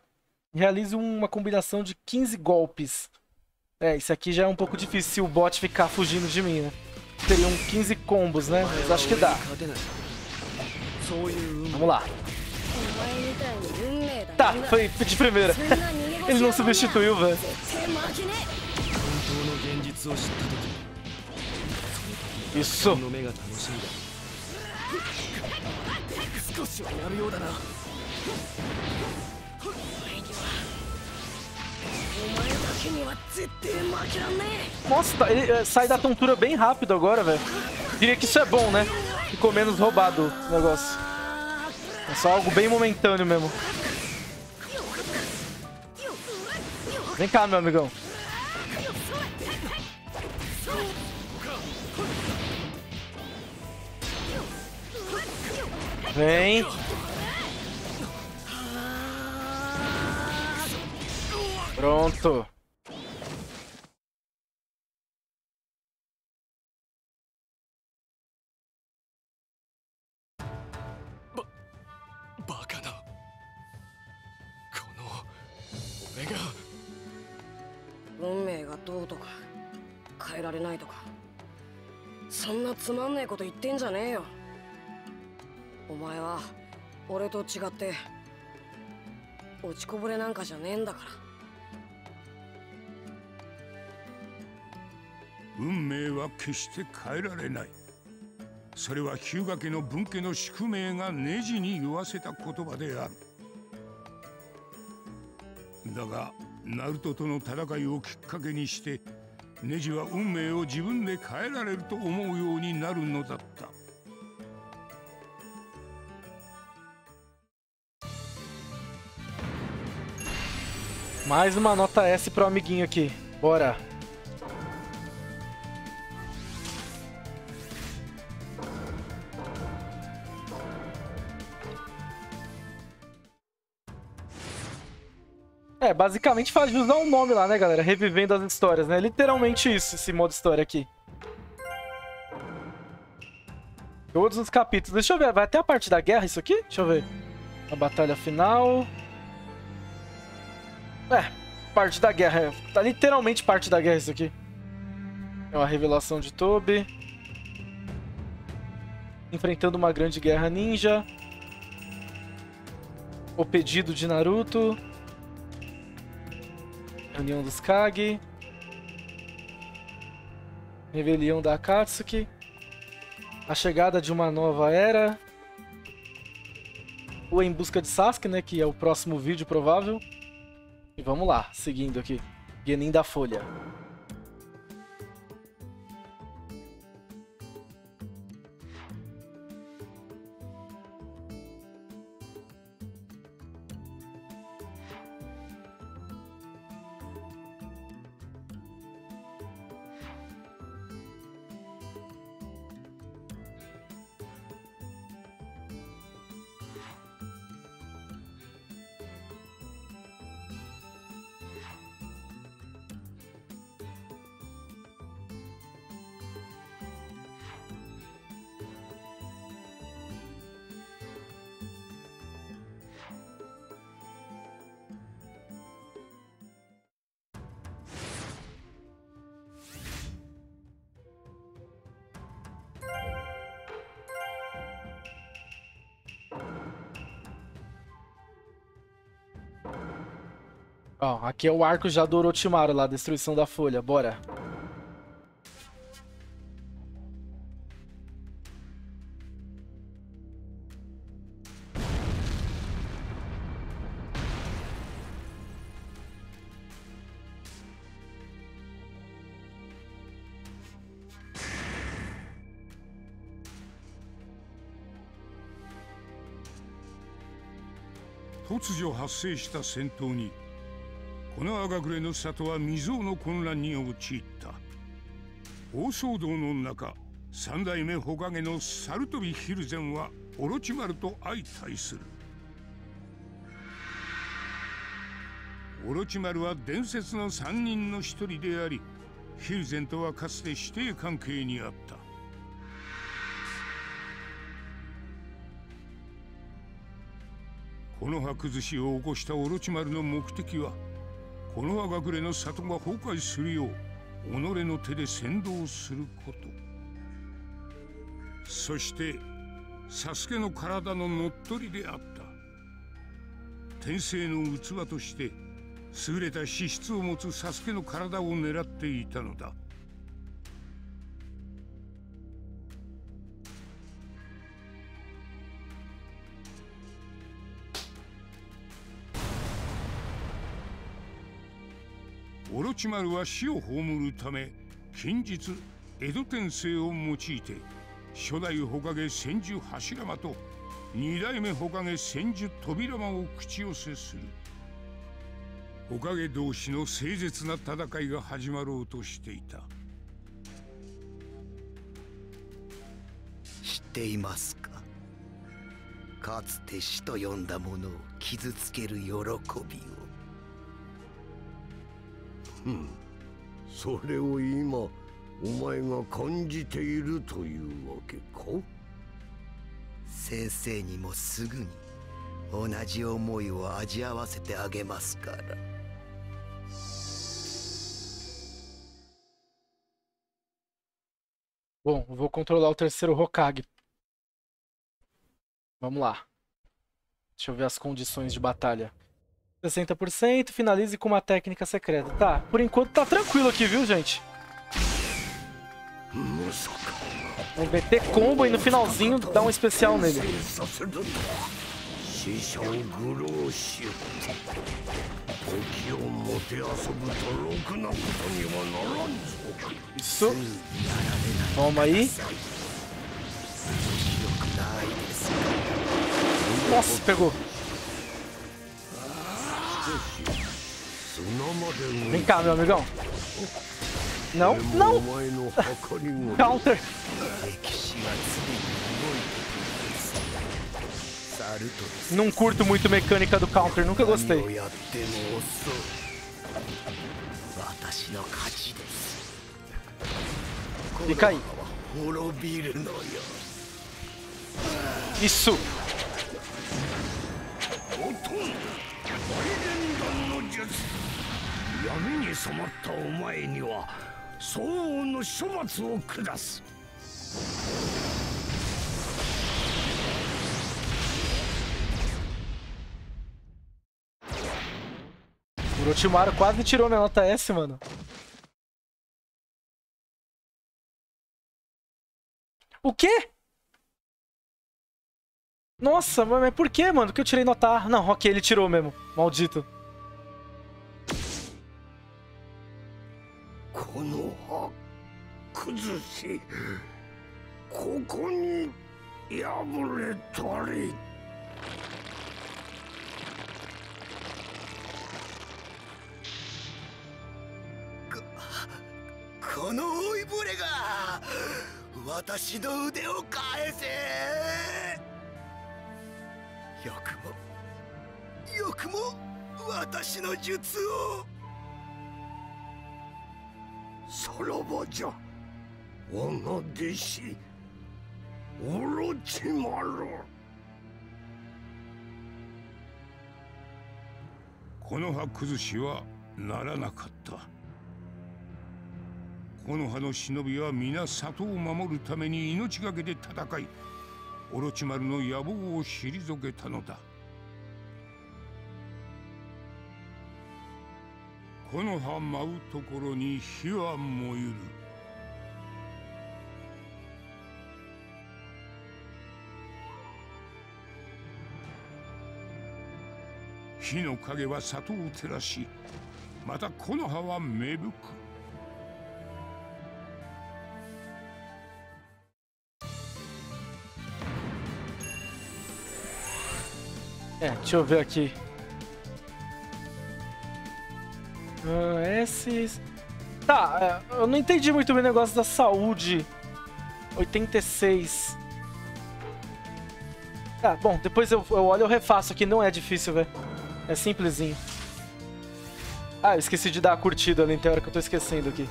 Speaker 1: Realize uma combinação de 15 golpes. é, isso aqui já é um pouco difícil se o bot ficar fugindo de mim, né? Teriam 15 combos, né? Mas acho que dá. Vamos lá. Tá, foi de primeira. Ele não substituiu, velho. Isso. Nossa, tá- ele é, sai da tontura bem rápido agora, velho. Diria que isso é bom, né? Ficou menos roubado o negócio. É só algo bem momentâneo mesmo. Vem cá, meu amigão. Vem.
Speaker 4: んねえこと言ってんじゃねえよ。お前は俺と違って落ちこぼれなんかじゃねえんだから
Speaker 2: 運命は決して変えられないそれは日向家の分家の宿命がネジに言わせた言葉であるだがナルトとの戦いをきっかけにしてネジは運命を自分で変えられると思うようになるのだった
Speaker 1: Mais uma nota S pro amiguinho aqui. Bora. Basicamente faz jus ao nome lá, né, galera? Revivendo as histórias, né? Literalmente isso, esse modo história aqui. Todos os capítulos. Deixa eu ver, vai até a parte da guerra isso aqui? Deixa eu ver. A batalha final. É, parte da guerra. é. Tá literalmente parte da guerra isso aqui. É uma revelação de Toby. Enfrentando uma grande guerra ninja. O pedido de Naruto. Reunião dos Kage. Rebelião da Akatsuki. A chegada de uma nova era. O Em Busca de Sasuke, né? Que é o próximo vídeo provável. E vamos lá, seguindo aqui. Genin da Folha. Ó, aqui é o arco já do Orochimaru lá, destruição da folha. Bora.
Speaker 2: Totsujo 発生した戦闘にこの赤暮れの里は未曾有の混乱に陥った。大騒動の中三代目火影のサルトビヒルゼンはオロチマルと相対する。オロチマルは伝説の三人の一人でありヒルゼンとはかつて師弟関係にあった。この葉崩しを起こしたオロチマルの目的はの葉隠れの里が崩壊するよう己の手で先導すること。そしてサスケの体の乗っ取りであった。天性の器として優れた資質を持つサスケの体を狙っていたのだ。オロチマルは死を葬るため近日江戸天聖を用いて初代火影千住柱間と二代目火影千住扉間を口寄せする。火影同士の誠実な戦いが始まろうとしていた。
Speaker 8: 知っていますか？かつて死と呼んだものを傷つける喜びを。
Speaker 6: んそれを今お前が感じているというわけか
Speaker 8: 先生にもすぐに同じ思いを味わわせてあげますから
Speaker 1: Bom, vou controlar o terceiro Hokage. Vamos lá. Deixa eu ver as condições de batalha. 60%, finalize com uma técnica secreta. Tá, por enquanto tá tranquilo aqui, viu, gente? Vamos meter combo e no finalzinho dá um especial nele. Isso. Toma aí. Nossa, pegou. Vem cá, meu amigão. Não, não! Counter! Não curto muito mecânica do counter, nunca gostei. Fica aí.
Speaker 8: Isso!
Speaker 1: Isso!
Speaker 6: おとん大連弾の術闇に染まったお前には相応の処罰を下す
Speaker 1: O Orochimaru quase tirou minha nota S, mano. O quê? Nossa, mas mas por que, mano? Que eu tirei nota A? Não, ok, ele tirou mesmo. Maldito.
Speaker 6: この葉崩しここに破れたり。
Speaker 8: この老いぼれが私の腕を返せ。よくもよくも私の術を。
Speaker 6: さらばじゃ。我が弟子オロチマル
Speaker 2: この葉崩しはならなかった。この葉の忍びは皆里を守るために命がけで戦いオロチマルの野望を退けたのだ。この葉舞うところに火は燃ゆる火の影は里を照らしまた木の葉は芽吹く
Speaker 1: É, deixa eu ver aqui. Ah, esses... Tá, é, eu não entendi muito bem o negócio da saúde. 86. Tá, bom, depois eu, eu olho e eu refaço aqui. Não é difícil, velho. É simplesinho. Ah, eu esqueci de dar a curtida ali, tem hora que eu tô esquecendo aqui.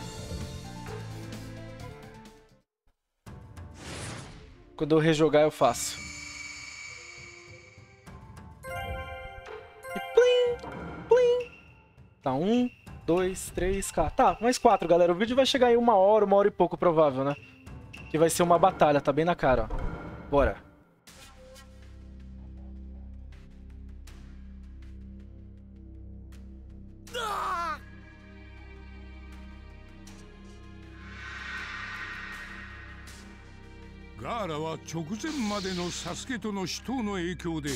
Speaker 1: Quando eu rejogar, eu faço. E plim, plim. Tá, um, dois, três, cá. Tá, mais quatro, galera. O vídeo vai chegar em uma hora, uma hora e pouco, provável, né? Que vai ser uma batalha, tá bem na cara, ó. Bora.
Speaker 2: ガーラは直前までのサスケとの死闘の影響で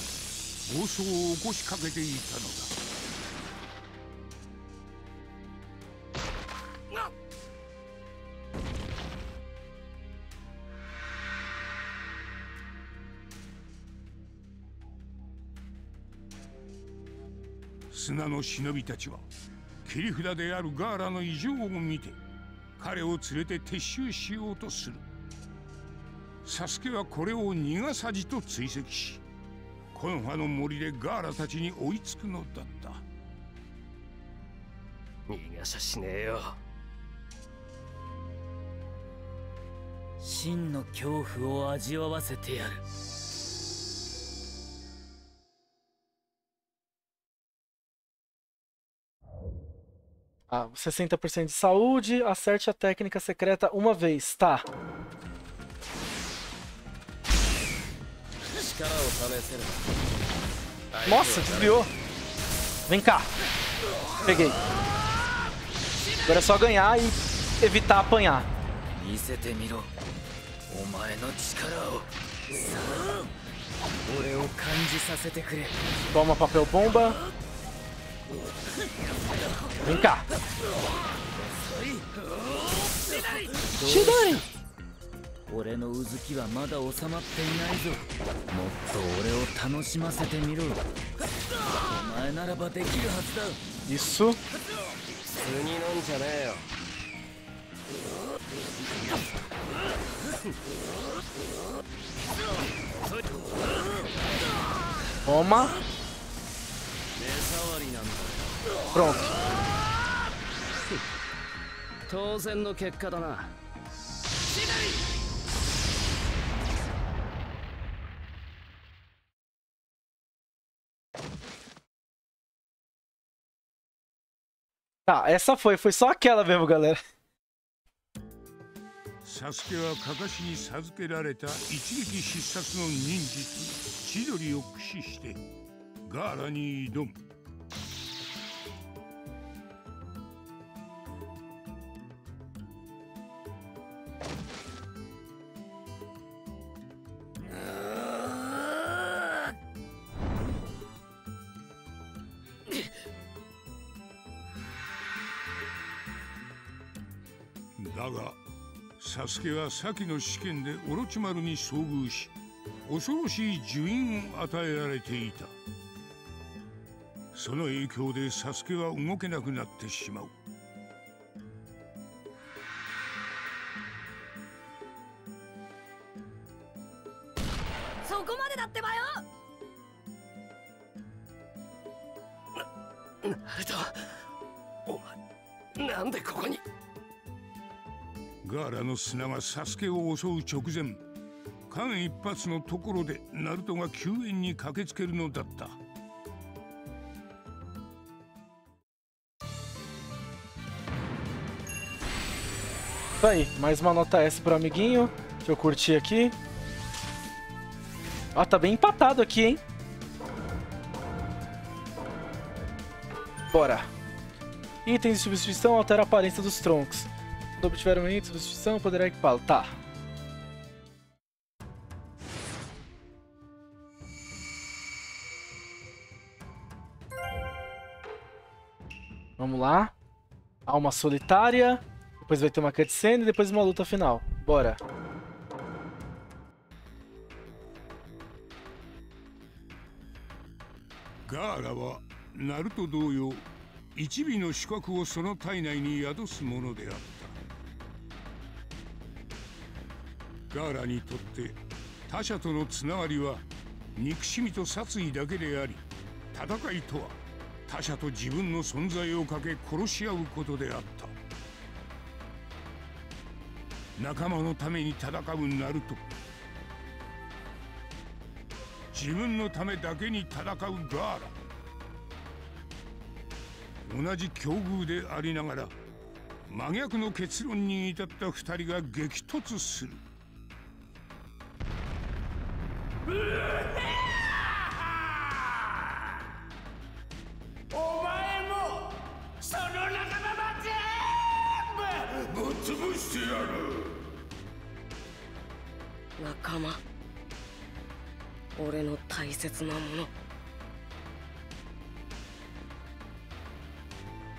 Speaker 2: 暴走を起こしかけていたのだ 砂の忍びたちは切り札であるガーラの異常を見て彼を連れて撤収しようとする。サスケはこれを逃がさじと追跡しコンファの森でガーラたちに追いつくのだった。
Speaker 6: 逃がしゃしねえよ。
Speaker 9: 真の恐怖を味わわせてやる
Speaker 1: Ah, 60% de saúde, acerte a técnica secreta uma vez, tá. Nossa, desviou. Vem cá. Peguei. Agora é só ganhar e evitar apanhar. Toma papel bomba. Vem cá. Shidori!
Speaker 9: 俺のうずきはまだ収まっていないぞもっと俺を楽しませてみろお前ならばできるはずだ
Speaker 1: Isso.
Speaker 3: 普通になんじゃねえよ
Speaker 1: Toma. Pronto.
Speaker 3: 当然の結果だな
Speaker 1: Tá, essa foi. Foi só aquela mesmo, galera.
Speaker 2: サスケはカカシに授けられた一撃必殺の忍術千鳥を駆使してガーラに挑む助は先の試験でオロチマルに遭遇し恐ろしい呪印を与えられていた。その影響でサスケは動けなくなってしまう。砂がサスケを襲う直前間一髪のところでナルトが救援に駆けつけるのだった
Speaker 1: Tá aí, mais uma nota S pro amiguinho. Que eu curti aqui. Ó, tá bem empatado aqui, hein? Bora. Itens de substituição altera a aparência dos troncos. Quando obtiver um item de substituição, poderá equipá-lo. Tá. Vamos lá. Alma solitária. Depois vai ter uma cutscene e depois uma luta final. Bora.
Speaker 2: ガーラはナルト同様一尾の資格をその体内に宿すものであっ ガーラにとって他者とのつながりは憎しみと殺意だけであり戦いとは他者と自分の存在をかけ殺し合うことであった。仲間のために戦うナルト自分のためだけに戦うガーラ。同じ境遇でありながら真逆の結論に至った二人が激突する。
Speaker 6: お前もその仲間も全部ぶっ潰してやる。
Speaker 4: 仲間。俺の大切なもの。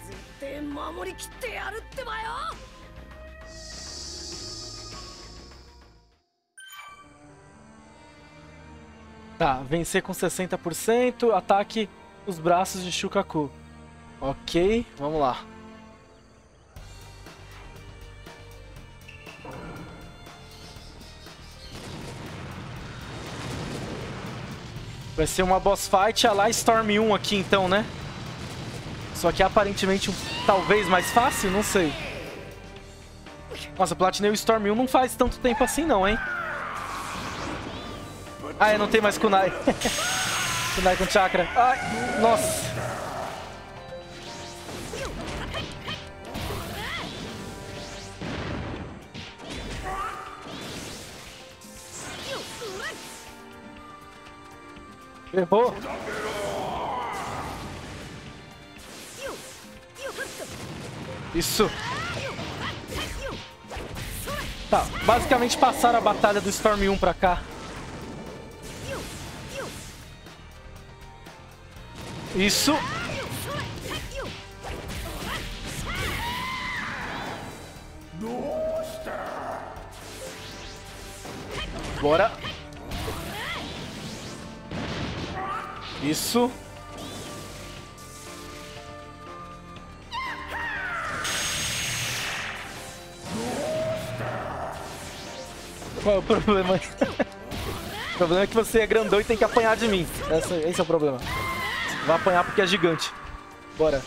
Speaker 4: 絶対守りきってやるってばよ。
Speaker 1: Tá, vencer com 60%, ataque os braços de Shukaku. Ok, vamos lá. Vai ser uma boss fight a lá Storm 1 aqui então, né? Só que aparentemente talvez mais fácil, não sei. Nossa, platinei o Storm 1 não faz tanto tempo assim não, hein? Ah, não tem mais kunai. kunai com chakra. Ai, nossa. Errou. Isso. Tá, basicamente passaram a batalha do Storm 1 pra cá. Isso. Bora. Isso. Qual é o problema? o problema é que você é grandão e tem que apanhar de mim. Esse, é o problema. Vai apanhar porque é gigante. Bora.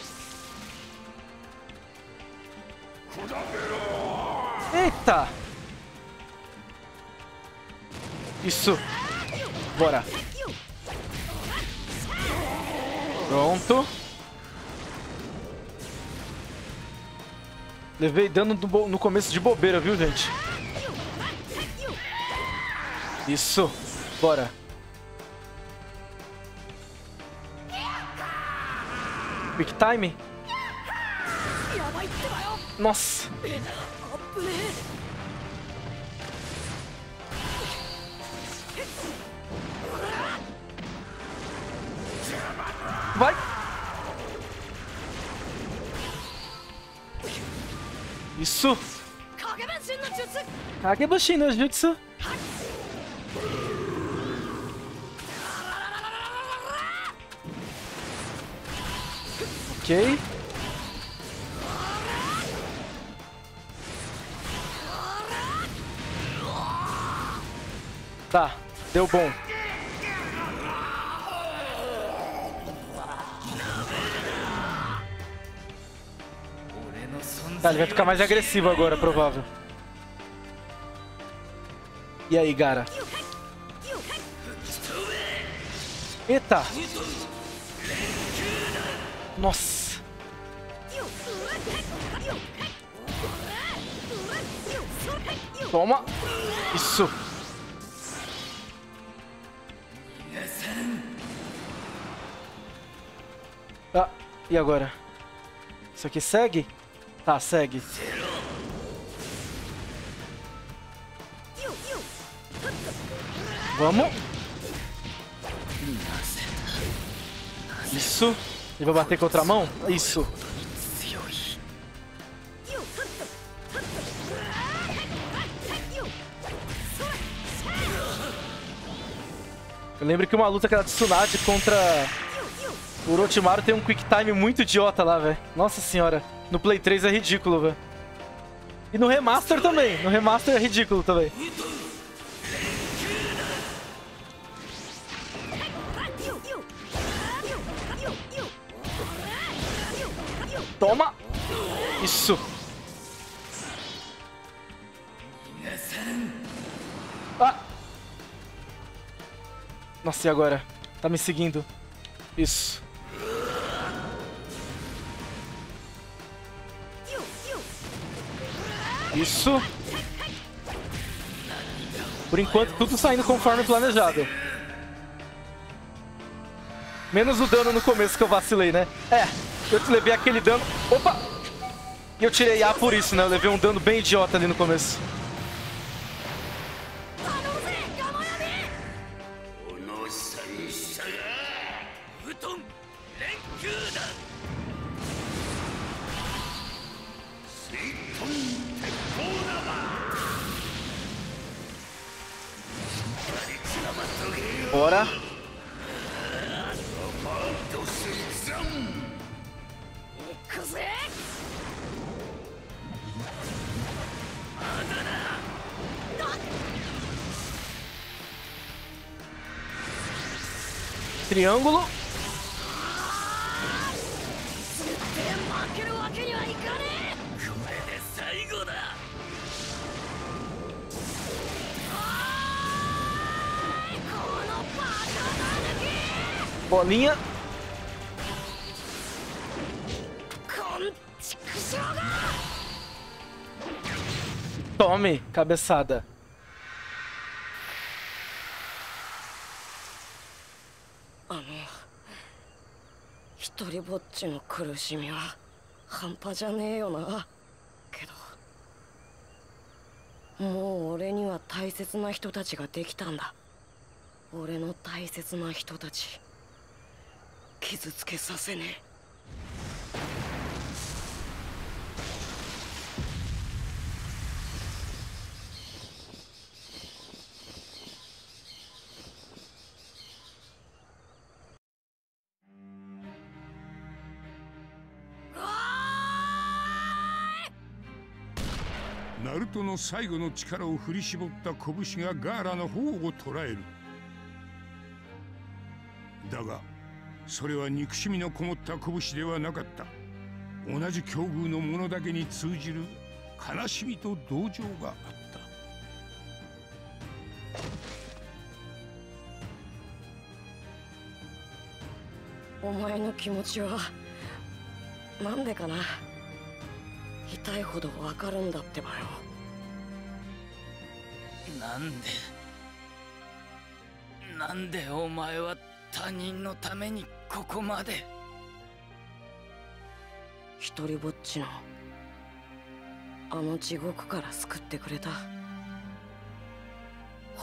Speaker 1: Eita! Isso. Bora. Pronto. Levei dano no começo de bobeira, viu, gente? Isso. Bora. Quick time? Nossa. Vai. Isso. Kagebushin no jutsu. Ok. Tá, deu bom. Tá, ele vai ficar mais agressivo agora, provável. E aí, Gara? Eita! Toma! Isso! Ah, e agora? Isso aqui segue? Tá, segue. Vamos. Isso. Ele vai bater com outra mão? Isso. Eu lembro que uma luta que era Tsunade contra O Orochimaru tem um quick time muito idiota lá, velho. Nossa senhora. No Play 3 é ridículo, velho. E no remaster também. No remaster é ridículo também. Agora? Tá me seguindo. Isso. Isso. Por enquanto, tudo saindo conforme planejado. Menos o dano no começo que eu vacilei, né? É, eu levei aquele dano... Opa! E eu tirei A por isso, né? Eu levei um dano bem idiota ali no começo. Triângulo. Bolinha. Tome, cabeçada.
Speaker 4: ぼっちの苦しみは半端じゃねえよな。けどもう俺には大切な人たちができたんだ。俺の大切な人たち傷つけさせねえ。
Speaker 2: の最後の力を振り絞った拳がガーラの方を捉える。だがそれは憎しみのこもった拳ではなかった。同じ境遇の者だけに通じる悲しみと同情があった。
Speaker 4: お前の気持ちはなんでかな？痛いほどわかるんだってばよ。
Speaker 9: なんでなんでお前は他人のためにここまで？
Speaker 4: 一人ぼっちのあの地獄から救ってくれた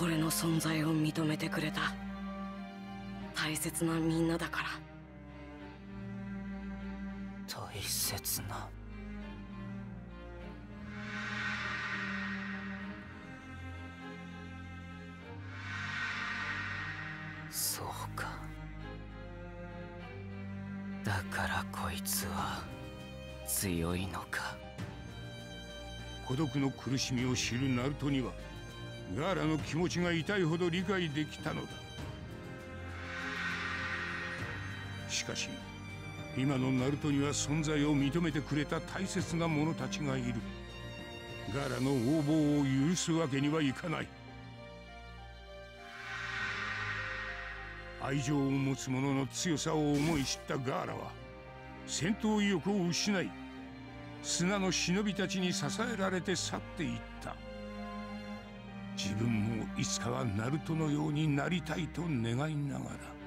Speaker 4: 俺の存在を認めてくれた大切なみんなだから。
Speaker 9: 大切な強いのか？
Speaker 2: 孤独の苦しみを知るナルトにはガーラの気持ちが痛いほど理解できたのだ。しかし今のナルトには存在を認めてくれた大切な者たちがいる。ガーラの横暴を許すわけにはいかない。愛情を持つ者の強さを思い知ったガーラは戦闘意欲を失い砂の忍びたちに支えられて去っていった自分もいつかはナルトのようになりたいと願いながら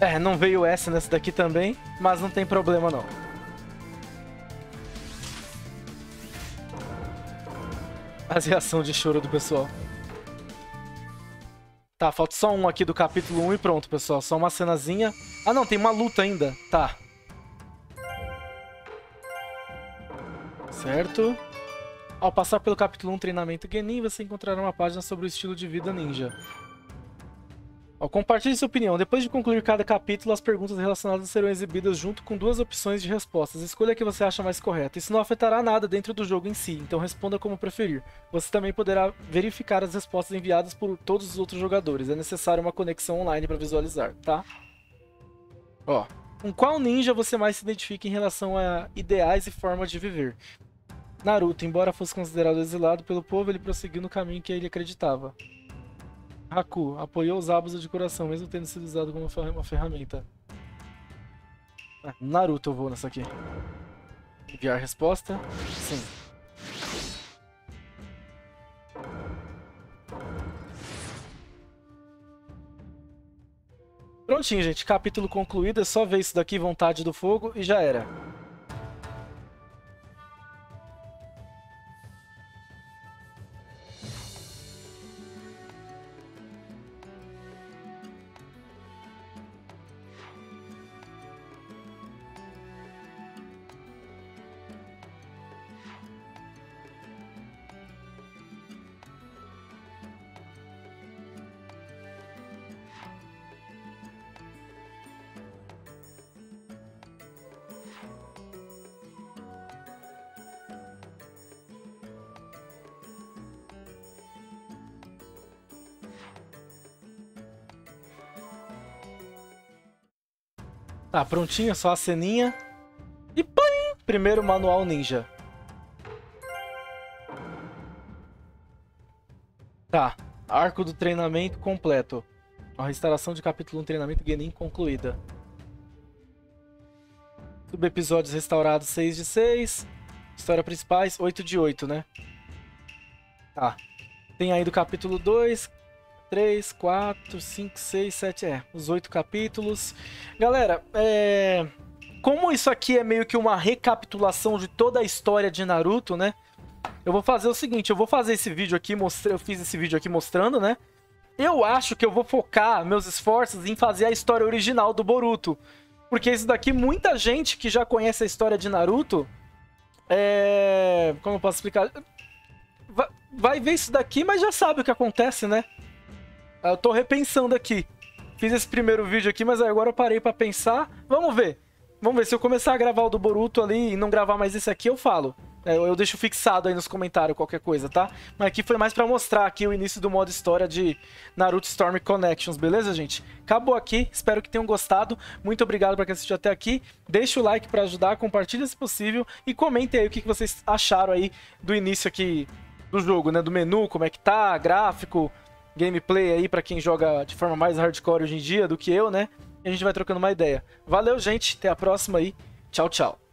Speaker 1: É, não veio essa nessa daqui também, mas não tem problema não. As reações de choro do pessoal. Tá, falta só um aqui do capítulo 1 e pronto, pessoal. Só uma cenazinha. Ah, não, tem uma luta ainda. Tá. Certo. Ao passar pelo capítulo 1 Treinamento Genin, você encontrará uma página sobre o estilo de vida ninja. Compartilhe sua opinião. Depois de concluir cada capítulo, as perguntas relacionadas serão exibidas junto com duas opções de respostas. Escolha a que você acha mais correta. Isso não afetará nada dentro do jogo em si, então responda como preferir. Você também poderá verificar as respostas enviadas por todos os outros jogadores. É necessário uma conexão online para visualizar, tá? Ó, com qual ninja você mais se identifica em relação a ideais e formas de viver? Naruto, embora fosse considerado exilado pelo povo, ele prosseguiu no caminho que ele acreditava. Haku, apoiou os Abusa de coração, mesmo tendo sido usado como uma ferramenta. Ah, Naruto eu vou nessa aqui. Enviar resposta? Sim. Prontinho, gente. Capítulo concluído. É só ver isso daqui, Vontade do Fogo, e já era. Tá, prontinho, só a ceninha. E pãe! Primeiro manual ninja. Tá, arco do treinamento completo. A restauração de capítulo 1 treinamento Genin concluída. Subepisódios restaurados 6 de 6. História principais 8 de 8, né? Tá. Tem aí do capítulo 2, 3, 4, 5, 6, 7, é, os oito capítulos. Galera, é... como isso aqui é meio que uma recapitulação de toda a história de Naruto, né? Eu vou fazer o seguinte, eu vou fazer esse vídeo aqui, mostra... eu fiz esse vídeo aqui mostrando, né? Eu acho que eu vou focar meus esforços em fazer a história original do Boruto. Porque isso daqui, muita gente que já conhece a história de Naruto... É... Como eu posso explicar? Vai ver isso daqui, mas já sabe o que acontece, né? Eu tô repensando aqui. Fiz esse primeiro vídeo aqui, mas agora eu parei pra pensar. Vamos ver. Vamos ver, se eu começar a gravar o do Boruto ali e não gravar mais esse aqui, eu falo. É, eu, deixo fixado aí nos comentários qualquer coisa, tá? Mas aqui foi mais pra mostrar aqui o início do modo história de Naruto Storm Connections, beleza, gente? Acabou aqui, espero que tenham gostado. Muito obrigado pra quem assistiu até aqui. Deixa o like pra ajudar, compartilha se possível e comentem aí o que vocês acharam aí do início aqui do jogo, né? Do menu, como é que tá, gráfico, gameplay aí para quem joga de forma mais hardcore hoje em dia do que eu, né? E a gente vai trocando uma ideia. Valeu, gente. Até a próxima aí. Tchau, tchau.